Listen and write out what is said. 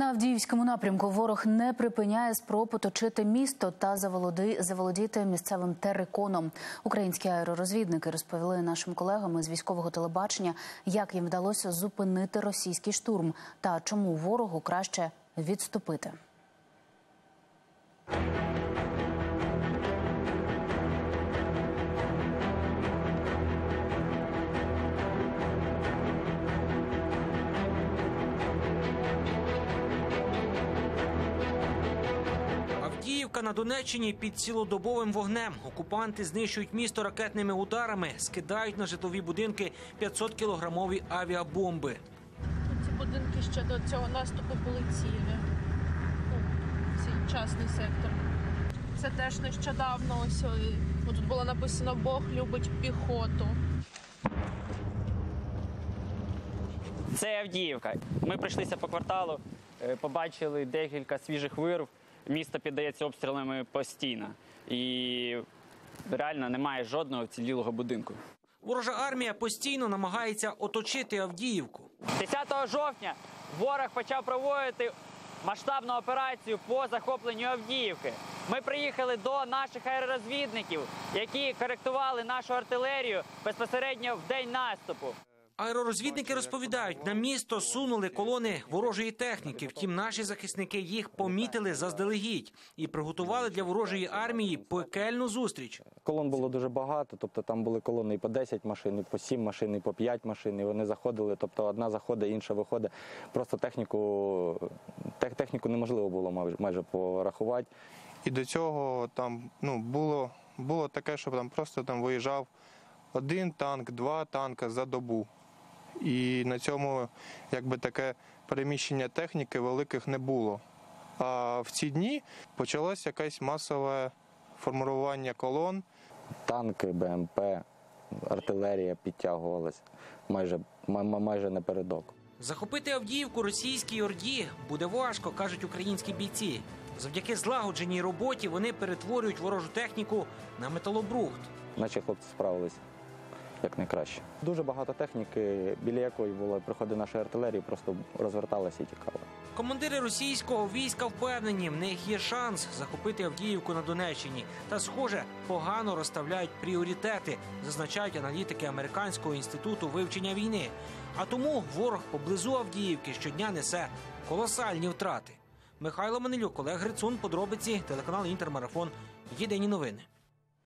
На Авдіївському напрямку ворог не припиняє спроб оточити місто та заволодіти місцевим териконом. Українські аеророзвідники розповіли нашим колегам з військового телебачення, як їм вдалося зупинити російський штурм та чому ворогу краще відступити. Авдіївка на Донеччині під цілодобовим вогнем. Окупанти знищують місто ракетними ударами, скидають на житлові будинки 500-кілограмові авіабомби. Ці будинки ще до цього наступу були цілі. Цей частний сектор. Це теж нещодавно ось тут було написано Бог любить піхоту. Це Авдіївка. Ми прийшлися по кварталу, е, побачили декілька свіжих вирв. Місто піддається обстрілами постійно. І реально немає жодного вцілілого будинку. Ворожа армія постійно намагається оточити Авдіївку. 10 жовтня ворог почав проводити масштабну операцію по захопленню Авдіївки. Ми приїхали до наших аеророзвідників, які коректували нашу артилерію безпосередньо в день наступу. Аеророзвідники розповідають, на місто сунули колони ворожої техніки. Втім, наші захисники їх помітили заздалегідь і приготували для ворожої армії пекельну зустріч. Колон було дуже багато, тобто там були колони і по 10 машин, і по 7 машин, і по 5 машин. І вони заходили, тобто одна заходить, інша виходить. Просто техніку, тех, техніку неможливо було майже, майже порахувати. І до цього там ну, було, було таке, що там просто там виїжджав один танк, два танка за добу. І на цьому якби таке переміщення техніки великих не було. А в ці дні почалось якесь масове формування колон. Танки, БМП, артилерія підтягувалась майже, май- май- майже напередок. Захопити Авдіївку російській орді буде важко, кажуть українські бійці. Завдяки злагодженій роботі вони перетворюють ворожу техніку на металобрухт. Наші хлопці справились як найкраще. Дуже багато техніки, біля якої було приходи нашої артилерії, просто розверталися і тікали. Командири російського війська впевнені, в них є шанс захопити Авдіївку на Донеччині. Та, схоже, погано розставляють пріоритети, зазначають аналітики американського інституту вивчення війни. А тому ворог поблизу Авдіївки щодня несе колосальні втрати. Михайло Манилюк, Олег Грицун, подробиці, телеканал Інтермарафон. Єдині новини.